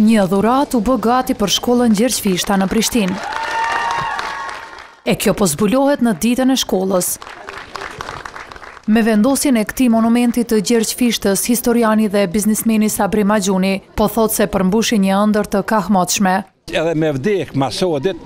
Një dhuratë u bë gati për shkollën Gjergj Fishta në Prishtinë. E kjo po zbulohet në ditën e shkollës. Me vendosjen e këtij monumenti të Gjergj Fishtës, historiani dhe biznismeni Sabri Maxhuni, po thotë se përmbushi një ëndërr të kahmotshme. Edhe me vdekë mas sodit,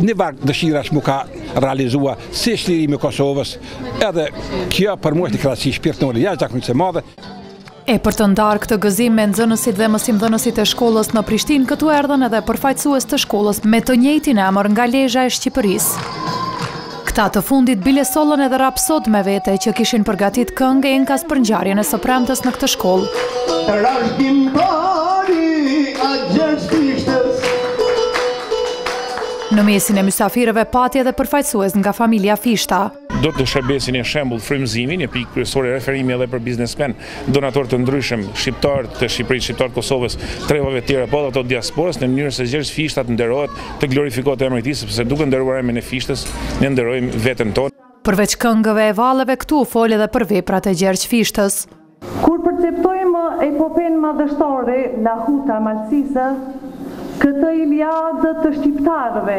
një varg dëshirash m'u ka realizua si çlirimi i Kosovës, edhe kjo për mu është një knaqsi shpirtnore, jashtëzakonisht e madhe. E për të ndarë këtë gëzim me nxënësit dhe mësimdhënësit e shkollës në Prishtinë, këtu erdhën edhe përfaqësues të shkollës me të njëjtin emër nga Lezha e Shqipërisë. Këta të fundit bile sollën edhe rapsodë me vete që kishin përgatit këngë enkas për ngjarjen e së premtes në këtë shkollë. Në mesin e mysafirëve pati edhe përfaqësues nga familja Fishta. Do të shërbejë si një shembull frymëzimi, një pikë kryesore referimi edhe për biznesmenë donatorë të ndryshëm, shqiptarë të Shqipërisë, shqiptarë të Kosovës, trevave të tjera, po dhe ato të diasporës, në mënyrë se Gjergj Fishta të nderohet, të glorifikohet emri i tij, sepse duke nderuar emrin e Fishtës, ne nderojmë veten tonë. Përveç këngëve e valleve këtu u fol edhe për veprat e Gjergj Fishtës. Kur perceptojmë epopenë madhështore Lahuta e Malsisë, këtë Iliadë të shqiptarëve,